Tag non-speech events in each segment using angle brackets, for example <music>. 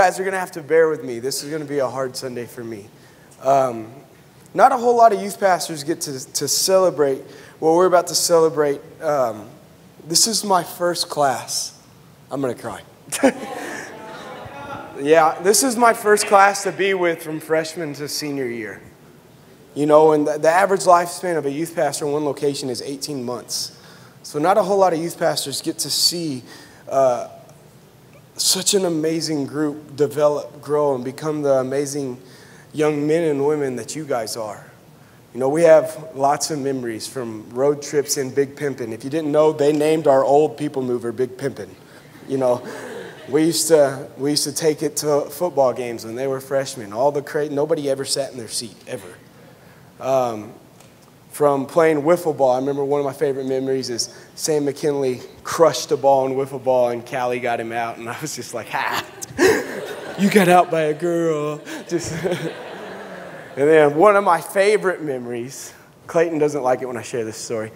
guys are going to have to bear with me. This is going to be a hard Sunday for me. Um, not a whole lot of youth pastors get to, to celebrate what we're about to celebrate. Um, this is my first class. I'm going to cry. <laughs> yeah, this is my first class to be with from freshman to senior year. You know, and the, the average lifespan of a youth pastor in one location is 18 months. So, not a whole lot of youth pastors get to see uh, such an amazing group develop, grow, and become the amazing young men and women that you guys are. You know, we have lots of memories from road trips in Big Pimpin. If you didn't know, they named our old people mover Big Pimpin. You know, we used to we used to take it to football games when they were freshmen. All the cra- nobody ever sat in their seat ever. Um, from playing wiffle ball, I remember one of my favorite memories is Sam McKinley crushed a ball in wiffle ball and Callie got him out, and I was just like, ha, you got out by a girl. Just. <laughs> And then one of my favorite memories, Clayton doesn't like it when I share this story.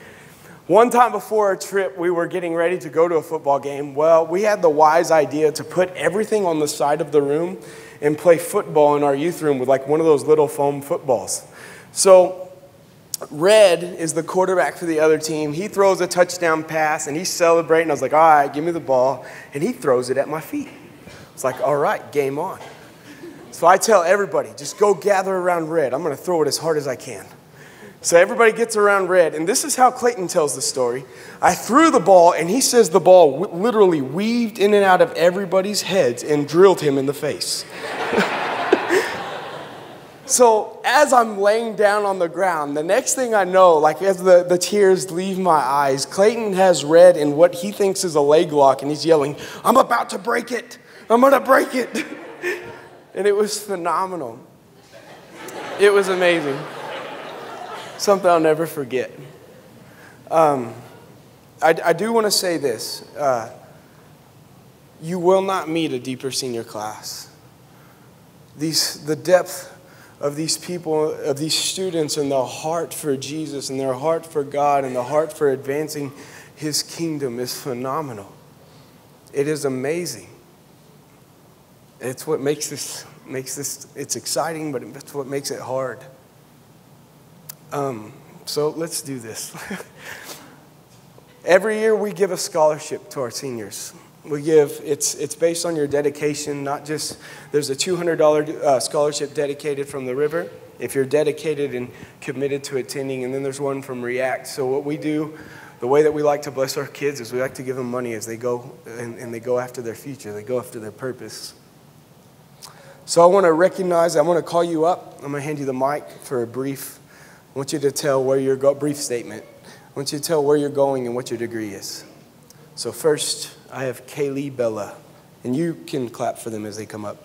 One time before a trip, we were getting ready to go to a football game. Well, we had the wise idea to put everything on the side of the room and play football in our youth room with like one of those little foam footballs. So, Red is the quarterback for the other team. He throws a touchdown pass and he's celebrating. I was like, all right, give me the ball. And he throws it at my feet. It's like, all right, game on. So I tell everybody, just go gather around Red. I'm going to throw it as hard as I can. So everybody gets around Red, and this is how Clayton tells the story. I threw the ball, and he says the ball literally weaved in and out of everybody's heads and drilled him in the face. <laughs> so as I'm laying down on the ground, the next thing I know, like as the, the tears leave my eyes, Clayton has Red in what he thinks is a leg lock, and he's yelling, I'm about to break it. I'm going to break it. <laughs> And it was phenomenal. It was amazing. Something I'll never forget. Um, I, I, do want to say this. Uh, you will not meet a deeper senior class. These, the depth of these people, of these students, and the heart for Jesus, and their heart for God, and the heart for advancing His kingdom is phenomenal. It is amazing. It's what makes this, makes this, it's exciting, but it's what makes it hard. Um, so let's do this. <laughs> Every year we give a scholarship to our seniors. We give, it's, it's based on your dedication, not just, there's a $200 uh, scholarship dedicated from the river if you're dedicated and committed to attending, and then there's one from React. So what we do, the way that we like to bless our kids is we like to give them money as they go and, and they go after their future, they go after their purpose. So I want to recognize, I want to call you up. I'm going to hand you the mic for a brief. I want you to tell where your go, brief statement. I want you to tell where you're going and what your degree is. So first, I have Kaylee Bella, and you can clap for them as they come up.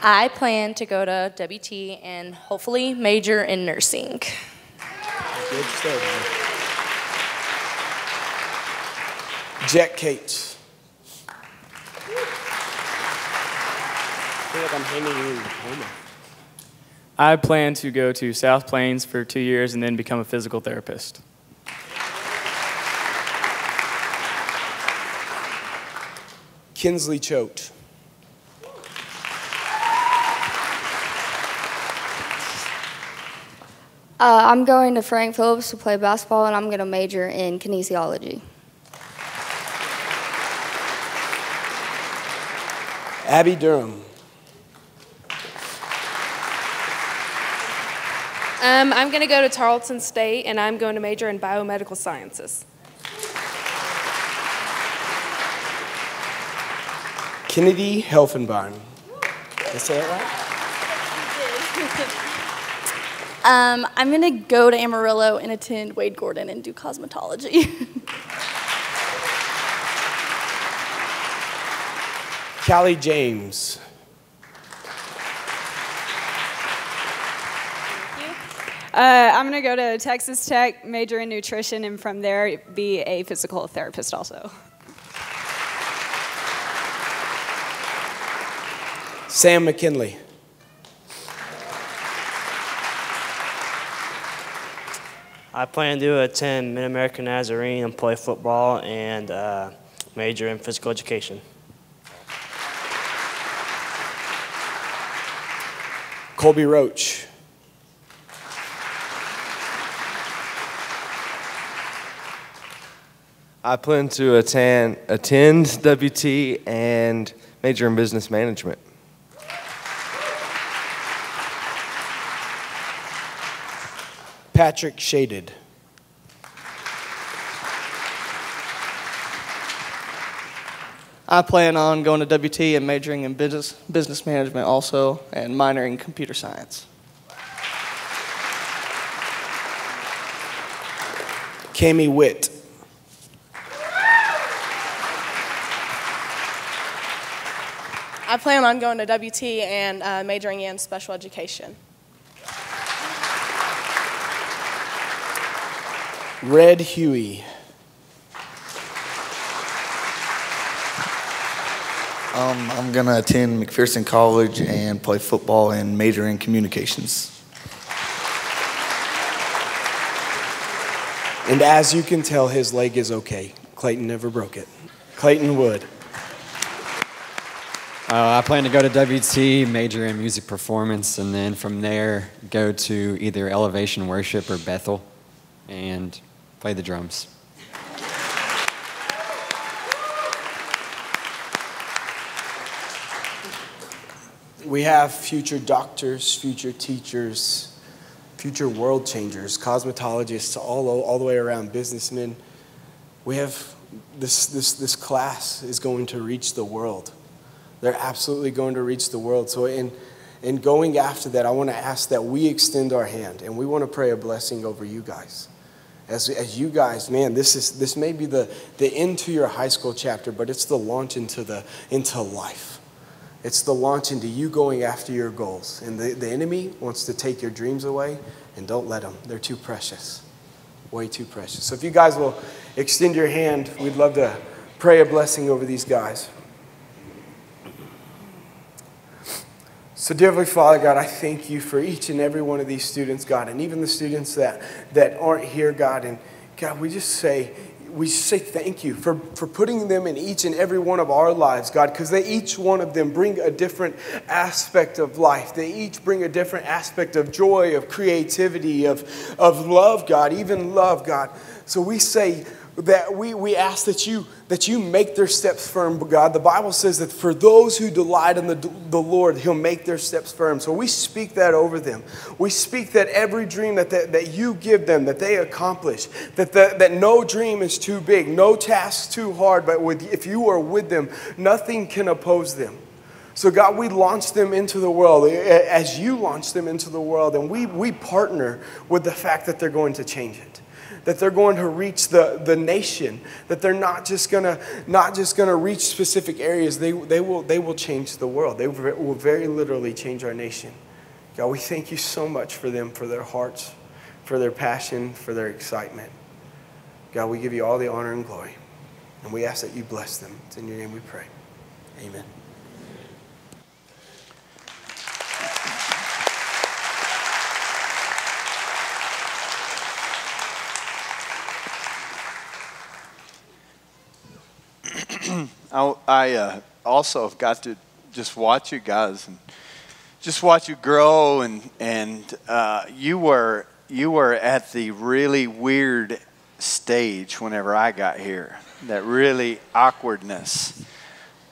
I plan to go to WT and hopefully major in nursing. Good stuff. Jack Cates. I feel like I'm handing you diploma. I plan to go to South Plains for two years and then become a physical therapist. Kinsley Choate. Uh, I'm going to Frank Phillips to play basketball, and I'm going to major in kinesiology. Abby Durham. Um, I'm going to go to Tarleton State, and I'm going to major in biomedical sciences. Kennedy Helfenbein. Did I say it right? <laughs> Um, I'm going to go to Amarillo and attend Wade Gordon and do cosmetology. <laughs> Callie James. Uh, I'm going to go to Texas Tech, major in nutrition, and from there be a physical therapist also. Sam McKinley. I plan to attend Mid American Nazarene and play football and uh, major in physical education. Colby Roach. I plan to attend, attend WT and major in business management. Patrick Shaded. I plan on going to WT and majoring in business, business management also and minoring in computer science. Cami Witt. I plan on going to WT and uh, majoring in special education. Red Huey. Um, I'm going to attend McPherson College and play football and major in communications. And as you can tell, his leg is okay. Clayton never broke it. Clayton Wood. Uh, I plan to go to WT, major in music performance, and then from there go to either Elevation Worship or Bethel and play the drums. We have future doctors, future teachers, future world changers, cosmetologists, all, all the way around, businessmen. We have this, this, this class is going to reach the world. They're absolutely going to reach the world. So, in, in going after that, I want to ask that we extend our hand and we want to pray a blessing over you guys. As, as you guys, man, this, is, this may be the, the end to your high school chapter, but it's the launch into, the, into life. It's the launch into you going after your goals. And the, the enemy wants to take your dreams away, and don't let them. They're too precious. Way too precious. So if you guys will extend your hand, we'd love to pray a blessing over these guys. So, dear Heavenly Father, God, I thank you for each and every one of these students, God, and even the students that, that aren't here, God. And God, we just say, we say thank you for, for putting them in each and every one of our lives, God, because they each one of them bring a different aspect of life. They each bring a different aspect of joy, of creativity, of, of love, God, even love, God. So we say, that we, we ask that you that you make their steps firm god the bible says that for those who delight in the, the lord he'll make their steps firm. So we speak that over them. We speak that every dream that, that, that you give them that they accomplish that, the, that no dream is too big no task too hard but with, if you are with them nothing can oppose them. So, God, we launch them into the world. As you launch them into the world, and we, we partner with the fact that they're going to change it that they're going to reach the, the nation, that they're not just going to not just to reach specific areas. They, they, will, they will change the world. They will very literally change our nation. God, we thank you so much for them, for their hearts, for their passion, for their excitement. God, we give you all the honor and glory. And we ask that you bless them. It's in your name we pray. Amen. I, I uh, also have got to just watch you guys and just watch you grow and and uh, you were you were at the really weird stage whenever I got here. That really awkwardness.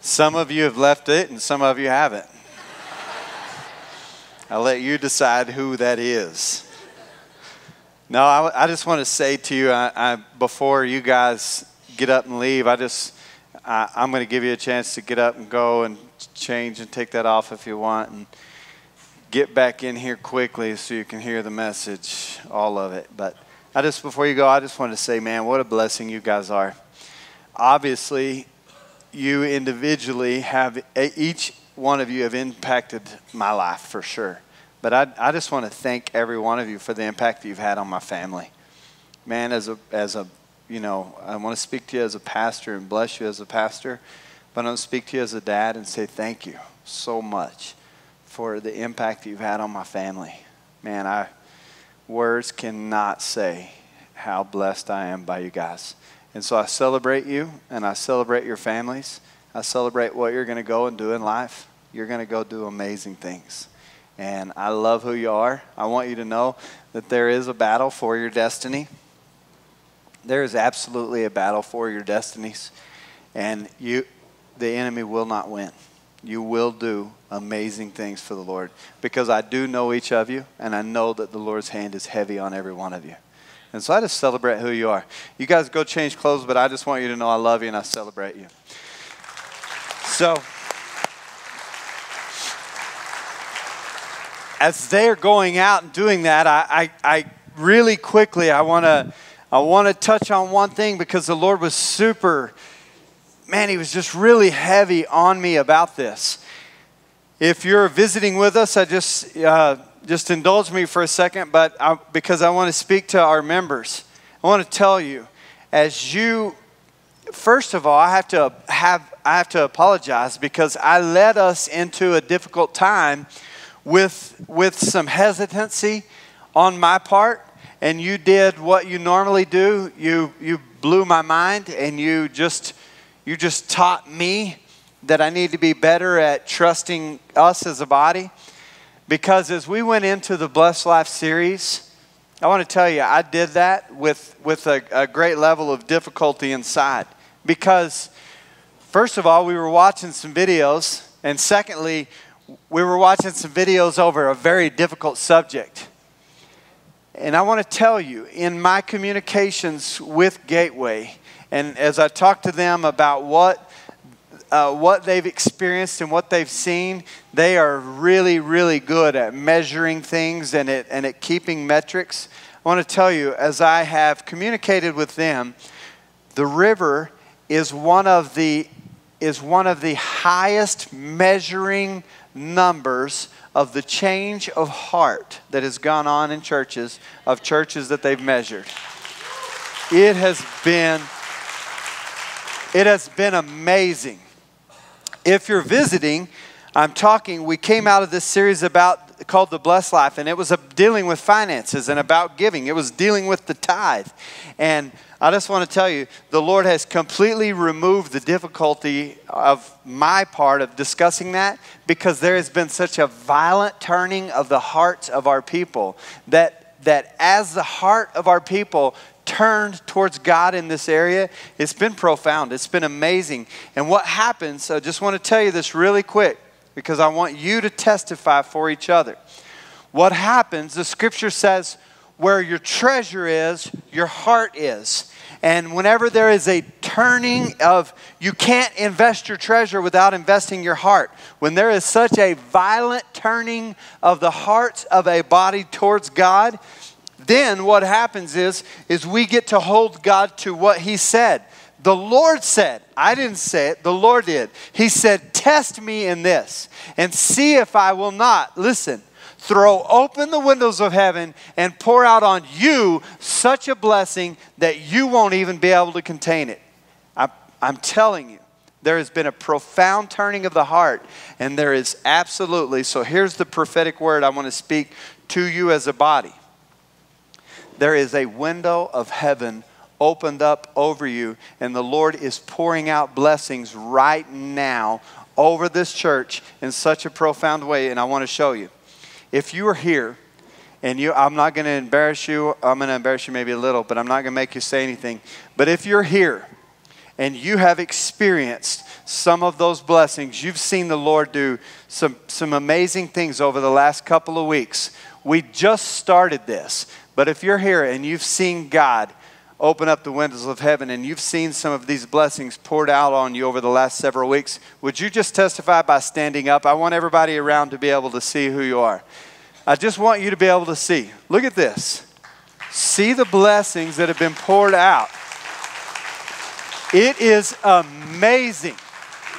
Some of you have left it and some of you haven't. I'll let you decide who that is. No, I, I just want to say to you, I, I, before you guys get up and leave, I just I, I'm going to give you a chance to get up and go and change and take that off if you want and get back in here quickly so you can hear the message, all of it. But I just, before you go, I just want to say, man, what a blessing you guys are. Obviously, you individually have, each one of you have impacted my life for sure. But I, I just want to thank every one of you for the impact that you've had on my family. Man, as a, as a you know, I want to speak to you as a pastor and bless you as a pastor, but I want to speak to you as a dad and say thank you so much for the impact that you've had on my family. Man, I words cannot say how blessed I am by you guys. And so I celebrate you and I celebrate your families. I celebrate what you're going to go and do in life. You're going to go do amazing things. And I love who you are. I want you to know that there is a battle for your destiny. There is absolutely a battle for your destinies. And you the enemy will not win. You will do amazing things for the Lord because I do know each of you and I know that the Lord's hand is heavy on every one of you. And so I just celebrate who you are. You guys go change clothes, but I just want you to know I love you and I celebrate you. So, as they're going out and doing that, I, I, I really quickly I want to I want to touch on one thing because the Lord was super, man, He was just really heavy on me about this. If you're visiting with us, I just uh, just indulge me for a second, but I, because I want to speak to our members, I want to tell you, as you, first of all, I have to have I have to apologize because I led us into a difficult time with with some hesitancy on my part and you did what you normally do. You, you blew my mind and you just, you just taught me that I need to be better at trusting us as a body. Because as we went into the Blessed Life series, I want to tell you, I did that with, with a, a great level of difficulty inside. Because, first of all, we were watching some videos, and secondly, we were watching some videos over a very difficult subject. And I want to tell you, in my communications with Gateway, and as I talk to them about what, uh, what they've experienced and what they've seen, they are really, really good at measuring things and at, and at keeping metrics. I want to tell you, as I have communicated with them, the river is one of the, is one of the highest measuring numbers of the change of heart that has gone on in churches, of churches that they've measured. It has been it has been amazing. If you're visiting, I'm talking, we came out of this series about called the blessed life and it was dealing with finances and about giving. It was dealing with the tithe. And I just want to tell you, the Lord has completely removed the difficulty of my part of discussing that because there has been such a violent turning of the hearts of our people that, that as the heart of our people turned towards God in this area, it's been profound. It's been amazing. And what happens, I just want to tell you this really quick because I want you to testify for each other. What happens, the scripture says, where your treasure is, your heart is. And whenever there is a turning of, you can't invest your treasure without investing your heart. When there is such a violent turning of the hearts of a body towards God, then what happens is, is we get to hold God to what He said. The Lord said, I didn't say it, the Lord did. He said, Test me in this and see if I will not. Listen, throw open the windows of heaven and pour out on you such a blessing that you won't even be able to contain it. I, I'm telling you, there has been a profound turning of the heart, and there is absolutely, so here's the prophetic word I want to speak to you as a body. There is a window of heaven opened up over you, and the Lord is pouring out blessings right now over this church in such a profound way, and I want to show you if you are here and you I'm not going to embarrass you, I'm going to embarrass you maybe a little, but I'm not going to make you say anything. But if you're here and you have experienced some of those blessings, you've seen the Lord do some, some amazing things over the last couple of weeks. We just started this, but if you're here and you've seen God open up the windows of heaven and you've seen some of these blessings poured out on you over the last several weeks, would you just testify by standing up? I want everybody around to be able to see who you are. I just want you to be able to see. Look at this. See the blessings that have been poured out. It is amazing.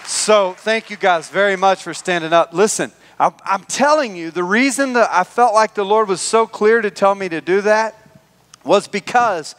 So, thank you guys very much for standing up. Listen, I'm telling you, the reason that I felt like the Lord was so clear to tell me to do that was because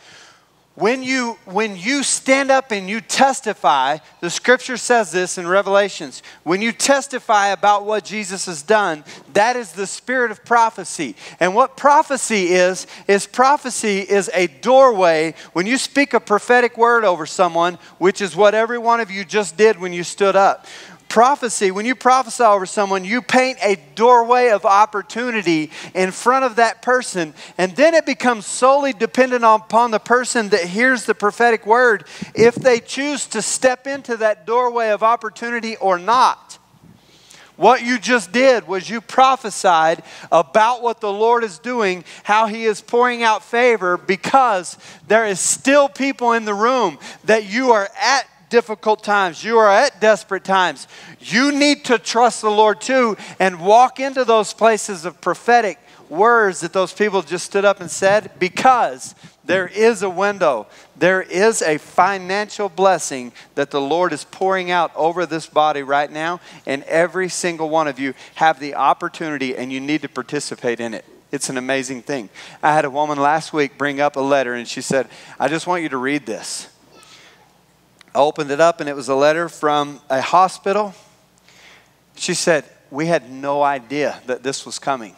when you when you stand up and you testify the scripture says this in revelations when you testify about what jesus has done that is the spirit of prophecy. And what prophecy is is prophecy is a doorway. When you speak a prophetic word over someone which is what every one of you just did when you stood up prophecy, when you prophesy over someone, you paint a doorway of opportunity in front of that person, and then it becomes solely dependent upon the person that hears the prophetic word if they choose to step into that doorway of opportunity or not. What you just did was you prophesied about what the Lord is doing, how He is pouring out favor, because there is still people in the room that you are at difficult times, you are at desperate times, you need to trust the Lord too and walk into those places of prophetic words that those people just stood up and said because there is a window. There is a financial blessing that the Lord is pouring out over this body right now, and every single one of you have the opportunity and you need to participate in it. It's an amazing thing. I had a woman last week bring up a letter and she said, I just want you to read this. I opened it up and it was a letter from a hospital. She said, We had no idea that this was coming.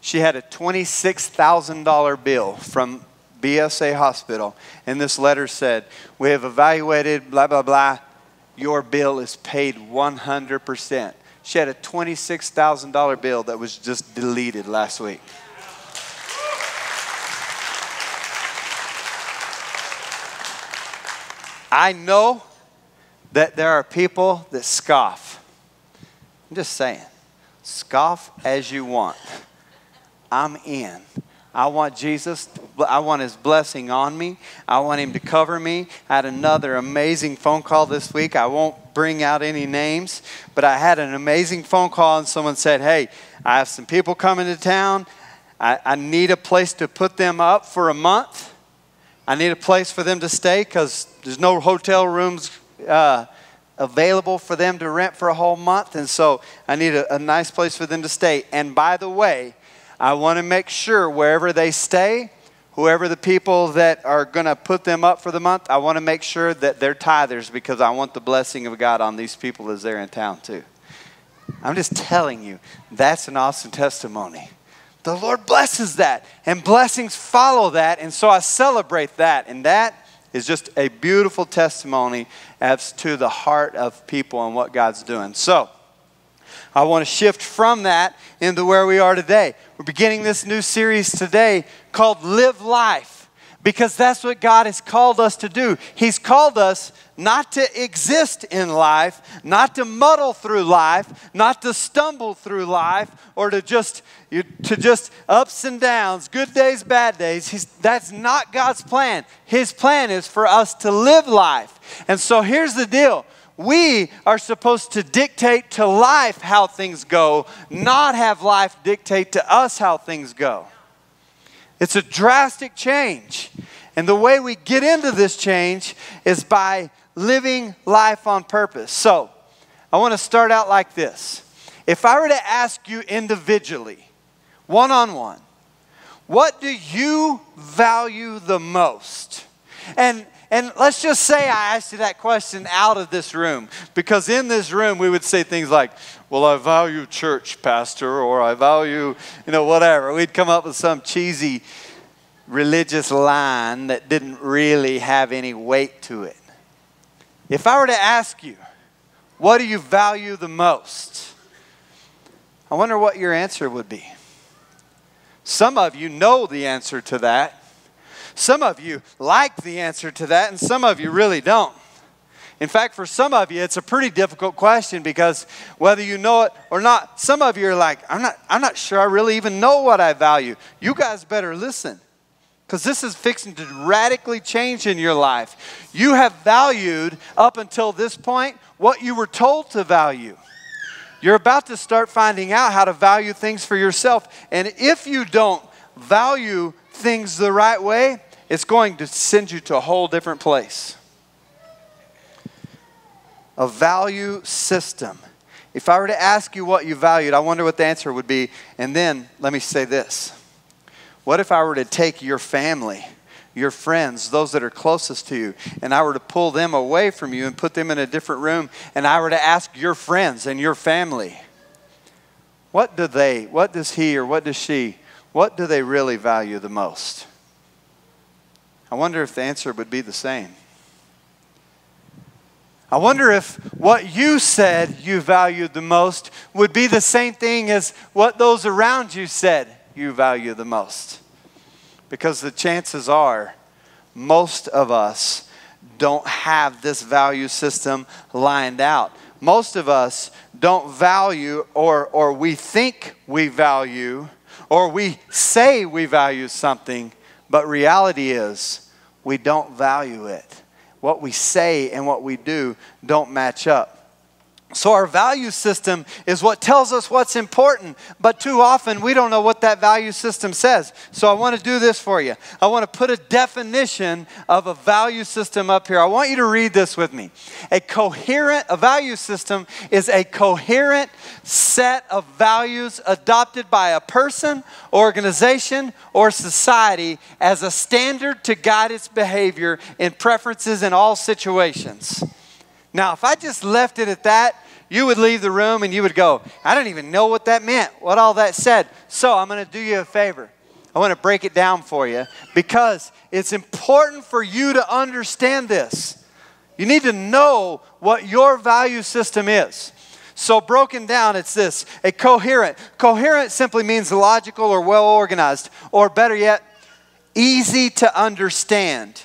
She had a $26,000 bill from BSA Hospital, and this letter said, We have evaluated, blah, blah, blah. Your bill is paid 100%. She had a $26,000 bill that was just deleted last week. I know that there are people that scoff. I'm just saying, scoff as you want. I'm in. I want Jesus, I want his blessing on me. I want him to cover me. I had another amazing phone call this week. I won't bring out any names, but I had an amazing phone call and someone said, Hey, I have some people coming to town. I, I need a place to put them up for a month. I need a place for them to stay because there's no hotel rooms uh, available for them to rent for a whole month. And so I need a, a nice place for them to stay. And by the way, I want to make sure wherever they stay, whoever the people that are going to put them up for the month, I want to make sure that they're tithers because I want the blessing of God on these people as they're in town too. I'm just telling you, that's an awesome testimony the Lord blesses that, and blessings follow that. And so I celebrate that. And that is just a beautiful testimony as to the heart of people and what God's doing. So I want to shift from that into where we are today. We're beginning this new series today called Live Life because that's what God has called us to do. He's called us not to exist in life, not to muddle through life, not to stumble through life, or to just to just ups and downs, good days, bad days. He's, that's not God's plan. His plan is for us to live life. And so here's the deal. We are supposed to dictate to life how things go, not have life dictate to us how things go. It's a drastic change. And the way we get into this change is by living life on purpose. So, I want to start out like this. If I were to ask you individually, one on one, what do you value the most? And and let's just say I asked you that question out of this room, because in this room we would say things like, Well, I value church, Pastor, or I value, you know, whatever. We'd come up with some cheesy religious line that didn't really have any weight to it. If I were to ask you, What do you value the most? I wonder what your answer would be. Some of you know the answer to that. Some of you like the answer to that, and some of you really don't. In fact, for some of you, it's a pretty difficult question because whether you know it or not, some of you are like, I'm not, I'm not sure I really even know what I value. You guys better listen because this is fixing to radically change in your life. You have valued up until this point what you were told to value. You're about to start finding out how to value things for yourself. And if you don't value things the right way, it's going to send you to a whole different place. A value system. If I were to ask you what you valued, I wonder what the answer would be. And then let me say this What if I were to take your family, your friends, those that are closest to you, and I were to pull them away from you and put them in a different room, and I were to ask your friends and your family, what do they, what does he or what does she, what do they really value the most? I wonder if the answer would be the same. I wonder if what you said you valued the most would be the same thing as what those around you said you value the most. Because the chances are, most of us don't have this value system lined out. Most of us don't value, or, or we think we value, or we say we value something, but reality is we don't value it what we say and what we do don't match up. So, our value system is what tells us what's important, but too often we don't know what that value system says. So, I want to do this for you. I want to put a definition of a value system up here. I want you to read this with me. A coherent, a value system is a coherent set of values adopted by a person, organization, or society as a standard to guide its behavior and preferences in all situations. Now, if I just left it at that, you would leave the room and you would go, I don't even know what that meant, what all that said. So I'm going to do you a favor. I want to break it down for you because it's important for you to understand this. You need to know what your value system is. So, broken down, it's this a coherent. Coherent simply means logical or well organized, or better yet, easy to understand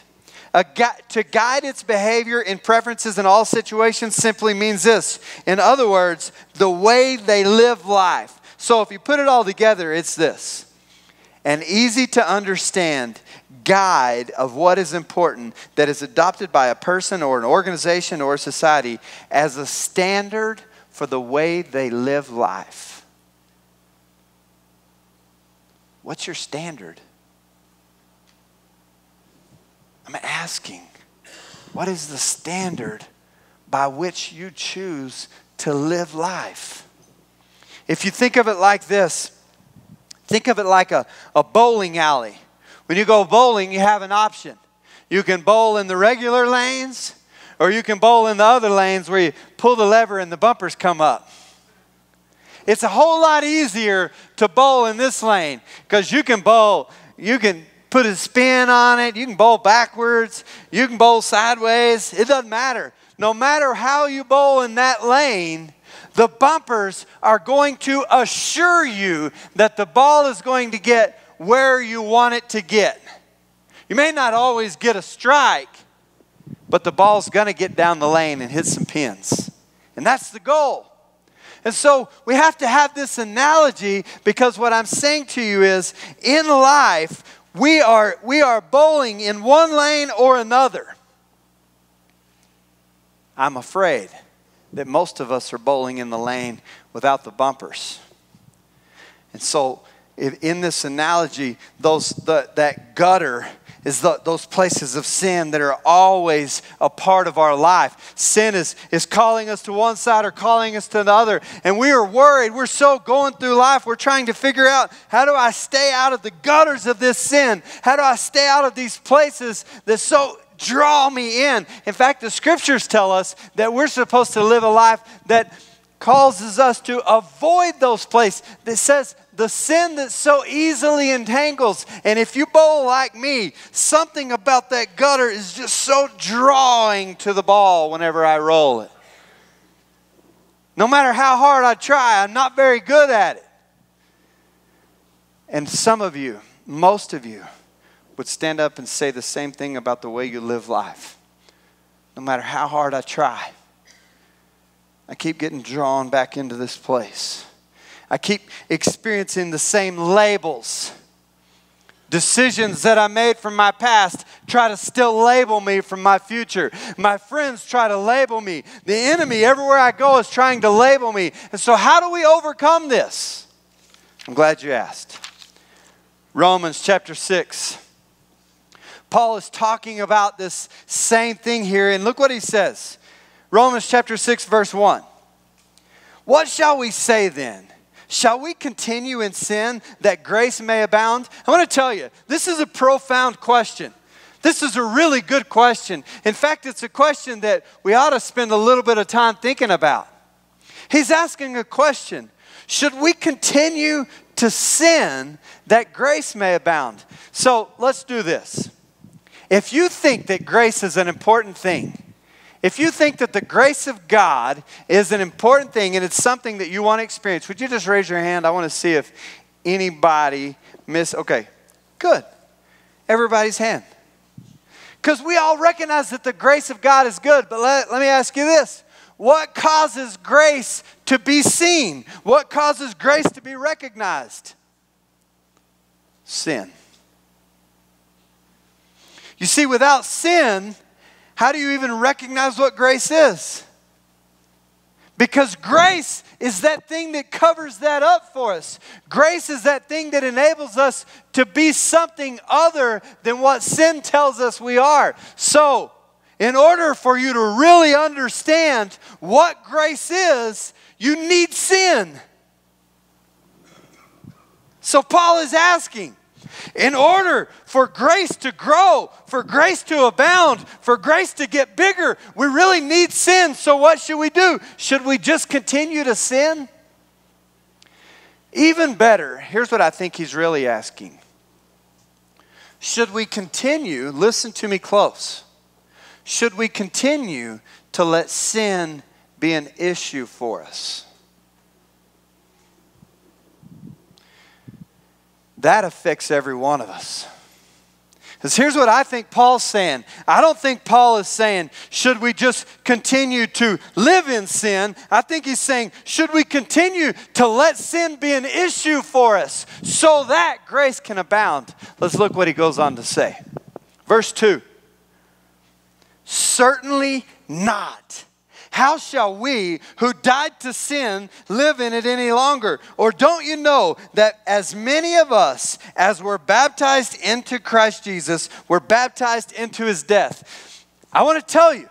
to guide its behavior and preferences in all situations simply means this. In other words, the way they live life. So if you put it all together, it's this an easy to understand guide of what is important that is adopted by a person or an organization or a society as a standard for the way they live life. What's your standard? I'm asking, what is the standard by which you choose to live life? If you think of it like this, think of it like a, a bowling alley. When you go bowling, you have an option. You can bowl in the regular lanes, or you can bowl in the other lanes where you pull the lever and the bumpers come up. It's a whole lot easier to bowl in this lane because you can bowl, you can put a spin on it. You can bowl backwards. You can bowl sideways. It doesn't matter. No matter how you bowl in that lane, the bumpers are going to assure you that the ball is going to get where you want it to get. You may not always get a strike, but the ball's going to get down the lane and hit some pins. And that's the goal. And so we have to have this analogy because what I'm saying to you is in life, we are, we are bowling in one lane or another. I'm afraid that most of us are bowling in the lane without the bumpers. And so, in this analogy, those, the, that gutter is the, those places of sin that are always a part of our life. Sin is, is calling us to one side or calling us to the other. And we are worried. We're so going through life, we're trying to figure out how do I stay out of the gutters of this sin? How do I stay out of these places that so draw me in? In fact, the scriptures tell us that we're supposed to live a life that causes us to avoid those places. That says the sin that so easily entangles. And if you bowl like me, something about that gutter is just so drawing to the ball whenever I roll it. No matter how hard I try, I'm not very good at it. And some of you, most of you, would stand up and say the same thing about the way you live life. No matter how hard I try, I keep getting drawn back into this place. I keep experiencing the same labels. Decisions that I made from my past try to still label me from my future. My friends try to label me. The enemy, everywhere I go, is trying to label me. And so, how do we overcome this? I'm glad you asked. Romans chapter 6. Paul is talking about this same thing here, and look what he says. Romans chapter 6, verse 1. What shall we say then? Shall we continue in sin that grace may abound? I want to tell you, this is a profound question This is a really good question. In fact, it's a question that we ought to spend a little bit of time thinking about. He's asking a question Should we continue to sin that grace may abound? So let's do this. If you think that grace is an important thing, if you think that the grace of God is an important thing and it's something that you want to experience, would you just raise your hand? I want to see if anybody miss. Okay, good. Everybody's hand. Because we all recognize that the grace of God is good, but let, let me ask you this what causes grace to be seen? What causes grace to be recognized? Sin. You see, without sin, how do you even recognize what grace is? Because grace is that thing that covers that up for us. Grace is that thing that enables us to be something other than what sin tells us we are. So, in order for you to really understand what grace is, you need sin. So, Paul is asking, in order for grace to grow, for grace to abound, for grace to get bigger, we really need sin. So, what should we do? Should we just continue to sin? Even better, here's what I think he's really asking. Should we continue, listen to me close, should we continue to let sin be an issue for us? That affects every one of us. Because here's what I think Paul's saying. I don't think Paul is saying, should we just continue to live in sin? I think he's saying, should we continue to let sin be an issue for us so that grace can abound? Let's look what he goes on to say. Verse 2 Certainly not. How shall we who died to sin live in it any longer? Or don't you know that as many of us as were baptized into Christ Jesus were baptized into his death? I want to tell you,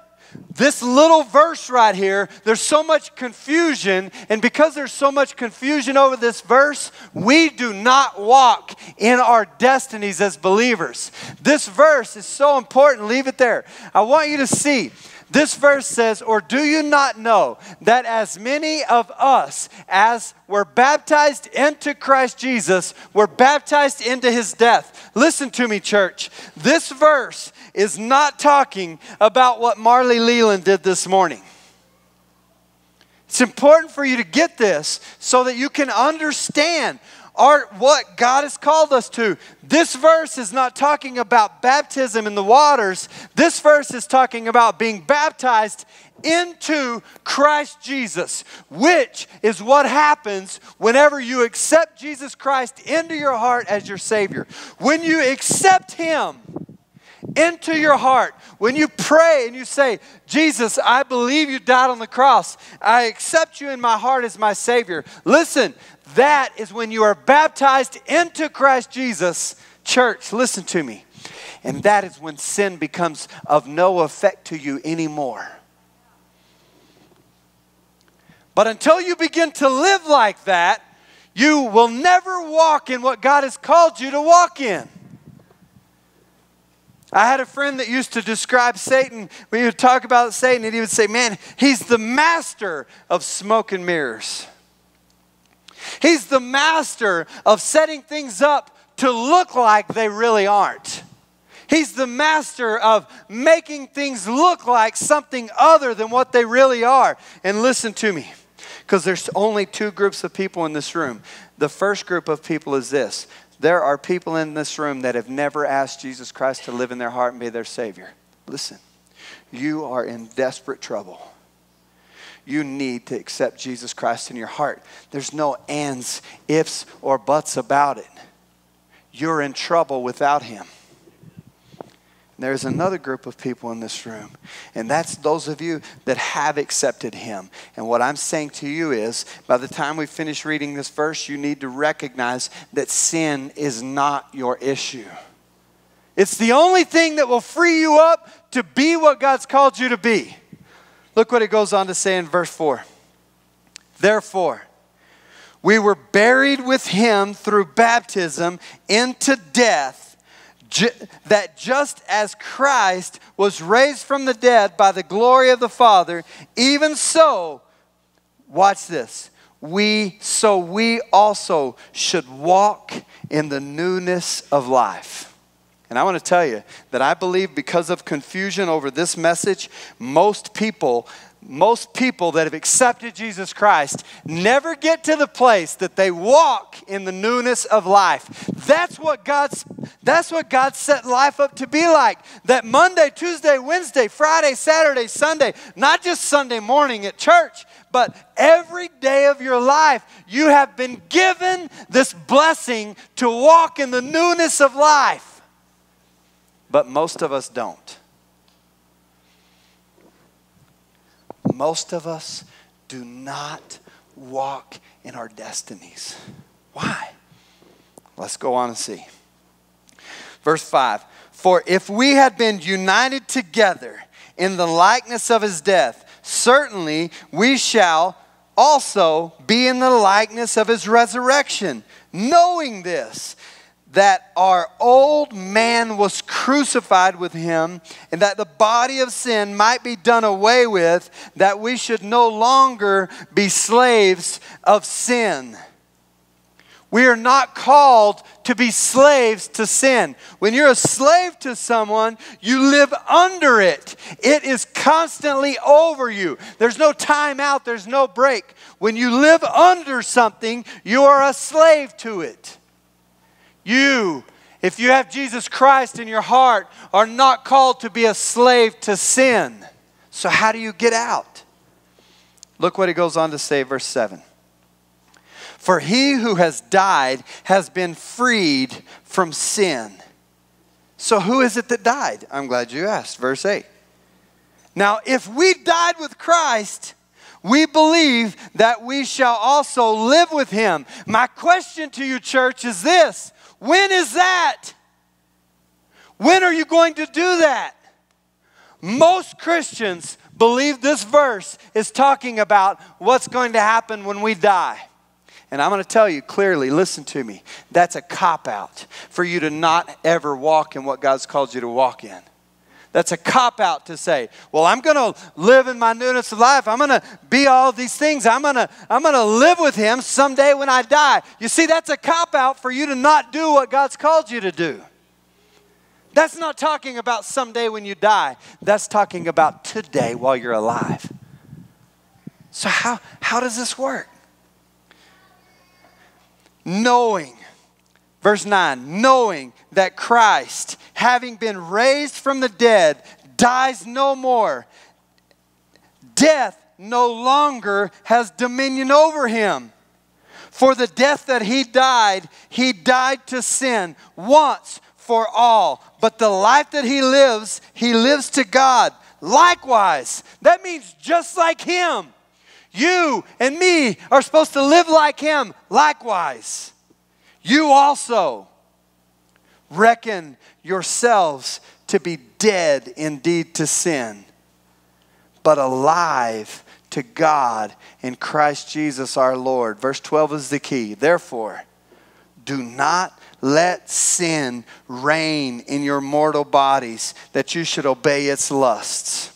this little verse right here, there's so much confusion, and because there's so much confusion over this verse, we do not walk in our destinies as believers. This verse is so important. Leave it there. I want you to see this verse says, Or do you not know that as many of us as were baptized into Christ Jesus were baptized into his death? Listen to me, church. This verse is not talking about what Marley Leland did this morning. It's important for you to get this so that you can understand are what God has called us to. This verse is not talking about baptism in the waters. This verse is talking about being baptized into Christ Jesus, which is what happens whenever you accept Jesus Christ into your heart as your Savior. When you accept Him, into your heart. When you pray and you say, Jesus, I believe you died on the cross, I accept you in my heart as my Savior. Listen, that is when you are baptized into Christ Jesus. Church, listen to me. And that is when sin becomes of no effect to you anymore. But until you begin to live like that, you will never walk in what God has called you to walk in. I had a friend that used to describe Satan. We would talk about Satan, and he would say, Man, he's the master of smoke and mirrors. He's the master of setting things up to look like they really aren't. He's the master of making things look like something other than what they really are. And listen to me, because there's only two groups of people in this room. The first group of people is this there are people in this room that have never asked Jesus Christ to live in their heart and be their Savior. Listen, you are in desperate trouble you need to accept Jesus Christ in your heart. There's no ands, ifs, or buts about it. You're in trouble without Him. There's another group of people in this room, and that's those of you that have accepted Him. And what I'm saying to you is by the time we finish reading this verse, you need to recognize that sin is not your issue. It's the only thing that will free you up to be what God's called you to be. Look what it goes on to say in verse 4. Therefore, we were buried with him through baptism into death, Ju- that just as Christ was raised from the dead by the glory of the Father, even so, watch this, we so we also should walk in the newness of life. And I want to tell you that I believe because of confusion over this message, most people most people that have accepted Jesus Christ never get to the place that they walk in the newness of life. That's what God's that's what God set life up to be like. That Monday, Tuesday, Wednesday, Friday, Saturday, Sunday, not just Sunday morning at church, but every day of your life, you have been given this blessing to walk in the newness of life. But most of us don't. most of us do not walk in our destinies. Why? Let's go on and see. Verse 5 For if we had been united together in the likeness of his death, certainly we shall also be in the likeness of his resurrection. Knowing this, that our old man was crucified with him, and that the body of sin might be done away with, that we should no longer be slaves of sin. We are not called to be slaves to sin. When you're a slave to someone, you live under it. It is constantly over you. There's no time out, there's no break. When you live under something, you are a slave to it. You, if you have Jesus Christ in your heart, are not called to be a slave to sin. So, how do you get out? Look what he goes on to say, verse 7. For he who has died has been freed from sin. So, who is it that died? I'm glad you asked. Verse 8. Now, if we died with Christ, we believe that we shall also live with him. My question to you, church, is this when is that? When are you going to do that? Most Christians believe this verse is talking about what's going to happen when we die. And I'm going to tell you clearly listen to me. That's a cop out for you to not ever walk in what God's called you to walk in. That's a cop out to say, well, I'm going to live in my newness of life. I'm going to be all these things. I'm going to I'm going to live with him someday when I die. You see, that's a cop out for you to not do what God's called you to do. That's not talking about someday when you die. That's talking about today while you're alive. So how how does this work? Knowing Verse 9, knowing that Christ, having been raised from the dead, dies no more. Death no longer has dominion over him. For the death that he died, he died to sin once for all. But the life that he lives, he lives to God. Likewise, that means just like him. You and me are supposed to live like him. Likewise. You also reckon yourselves to be dead indeed to sin, but alive to God in Christ Jesus our Lord. Verse 12 is the key. Therefore, do not let sin reign in your mortal bodies that you should obey its lusts.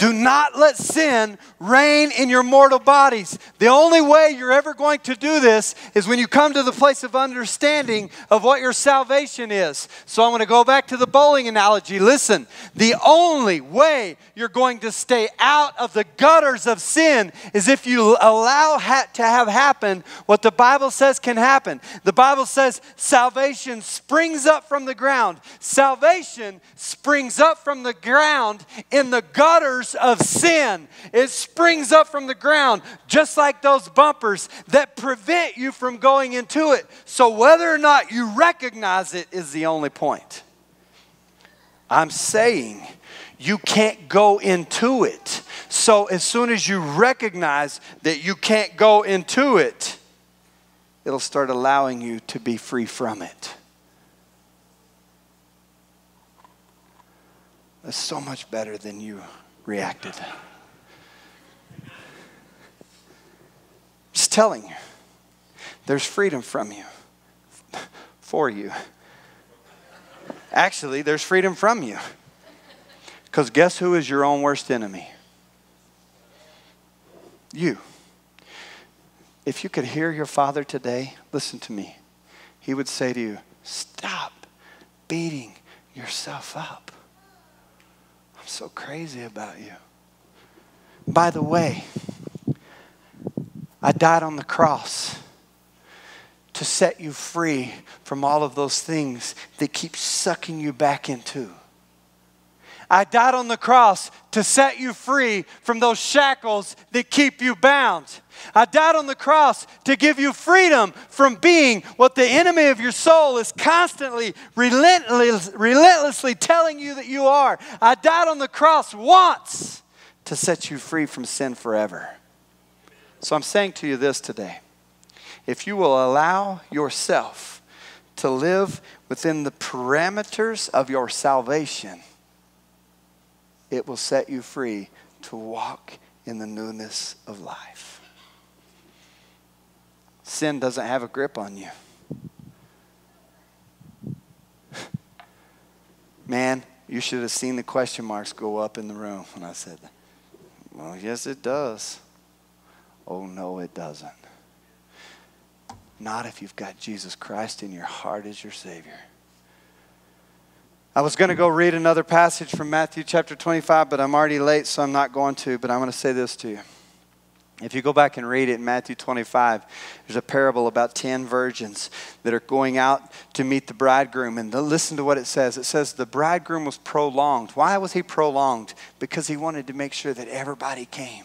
Do not let sin reign in your mortal bodies. The only way you're ever going to do this is when you come to the place of understanding of what your salvation is. So I'm going to go back to the bowling analogy. Listen, the only way you're going to stay out of the gutters of sin is if you allow to have happen what the Bible says can happen. The Bible says salvation springs up from the ground. Salvation springs up from the ground in the gutters of sin. It springs up from the ground, just like those bumpers that prevent you from going into it. So, whether or not you recognize it is the only point. I'm saying you can't go into it. So, as soon as you recognize that you can't go into it, it'll start allowing you to be free from it. That's so much better than you reacted. Just telling you, there's freedom from you, for you. Actually, there's freedom from you. Because guess who is your own worst enemy? You. If you could hear your father today, listen to me. He would say to you, Stop beating yourself up. So crazy about you. By the way, I died on the cross to set you free from all of those things that keep sucking you back into. I died on the cross to set you free from those shackles that keep you bound. I died on the cross to give you freedom from being what the enemy of your soul is constantly, relentless, relentlessly telling you that you are. I died on the cross once to set you free from sin forever. So I'm saying to you this today. If you will allow yourself to live within the parameters of your salvation, it will set you free to walk in the newness of life. Sin doesn't have a grip on you. Man, you should have seen the question marks go up in the room when I said that. Well, yes, it does. Oh, no, it doesn't. Not if you've got Jesus Christ in your heart as your Savior. I was going to go read another passage from Matthew chapter 25, but I'm already late, so I'm not going to. But I'm going to say this to you. If you go back and read it in Matthew 25, there's a parable about 10 virgins that are going out to meet the bridegroom. And listen to what it says it says, The bridegroom was prolonged. Why was he prolonged? Because he wanted to make sure that everybody came.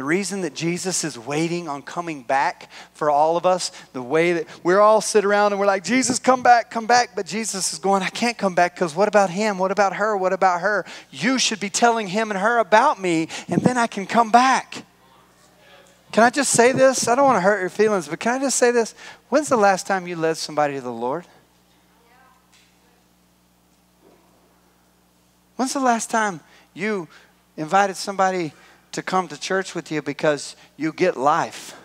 The reason that Jesus is waiting on coming back for all of us, the way that we're all sit around and we're like, Jesus, come back, come back. But Jesus is going, I can't come back because what about him? What about her? What about her? You should be telling him and her about me, and then I can come back. Can I just say this? I don't want to hurt your feelings, but can I just say this? When's the last time you led somebody to the Lord? When's the last time you invited somebody to come to church with you because you get life.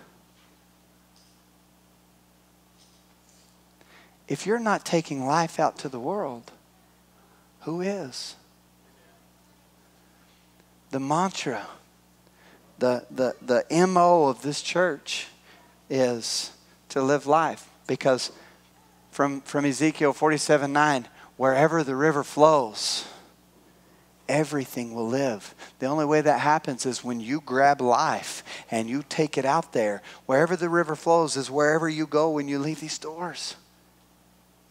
If you're not taking life out to the world, who is? The mantra, the, the, the MO of this church is to live life because from, from Ezekiel 47 9, wherever the river flows, everything will live. The only way that happens is when you grab life and you take it out there. Wherever the river flows is wherever you go when you leave these doors.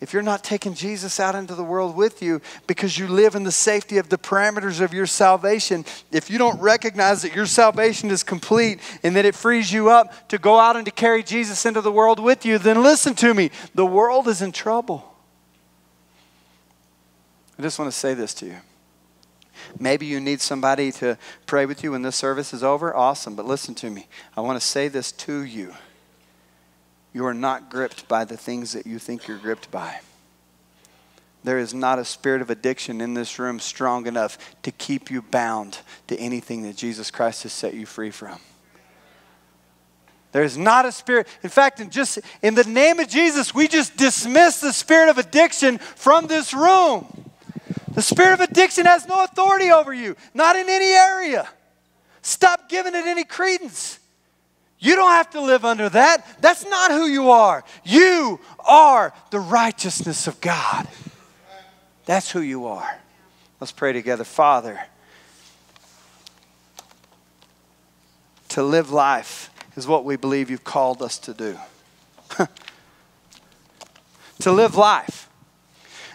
If you're not taking Jesus out into the world with you because you live in the safety of the parameters of your salvation, if you don't recognize that your salvation is complete and that it frees you up to go out and to carry Jesus into the world with you, then listen to me. The world is in trouble. I just want to say this to you. Maybe you need somebody to pray with you when this service is over. Awesome. But listen to me. I want to say this to you. You are not gripped by the things that you think you're gripped by. There is not a spirit of addiction in this room strong enough to keep you bound to anything that Jesus Christ has set you free from. There is not a spirit. In fact, in just in the name of Jesus, we just dismiss the spirit of addiction from this room. The spirit of addiction has no authority over you, not in any area. Stop giving it any credence. You don't have to live under that. That's not who you are. You are the righteousness of God. That's who you are. Let's pray together. Father, to live life is what we believe you've called us to do. <laughs> to live life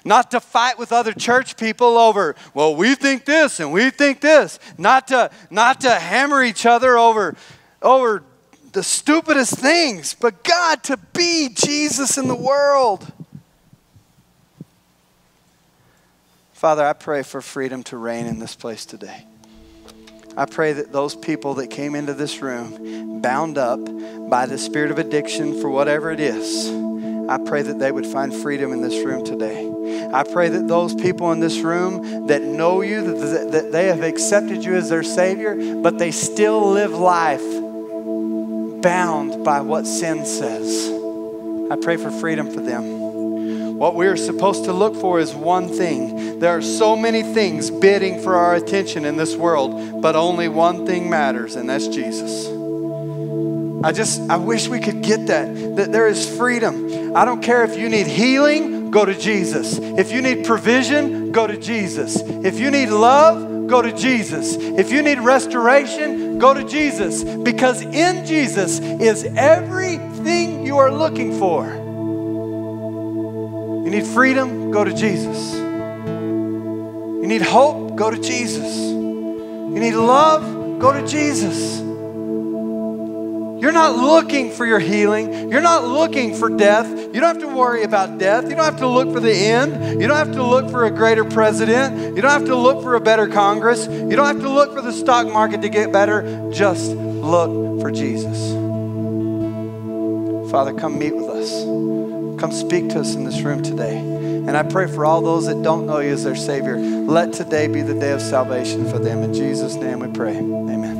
not to fight with other church people over, well, we think this and we think this. Not to, not to hammer each other over, over the stupidest things, but God, to be Jesus in the world. Father, I pray for freedom to reign in this place today. I pray that those people that came into this room bound up by the spirit of addiction for whatever it is, I pray that they would find freedom in this room today. I pray that those people in this room that know you, that, that they have accepted you as their Savior, but they still live life bound by what sin says. I pray for freedom for them. What we are supposed to look for is one thing. There are so many things bidding for our attention in this world, but only one thing matters, and that's Jesus. I just, I wish we could get that, that there is freedom. I don't care if you need healing, go to Jesus. If you need provision, go to Jesus. If you need love, go to Jesus. If you need restoration, go to Jesus. Because in Jesus is everything you are looking for. You need freedom? Go to Jesus. You need hope? Go to Jesus. You need love? Go to Jesus. You're not looking for your healing. You're not looking for death. You don't have to worry about death. You don't have to look for the end. You don't have to look for a greater president. You don't have to look for a better Congress. You don't have to look for the stock market to get better. Just look for Jesus. Father, come meet with us. Come speak to us in this room today. And I pray for all those that don't know you as their Savior. Let today be the day of salvation for them. In Jesus' name we pray. Amen.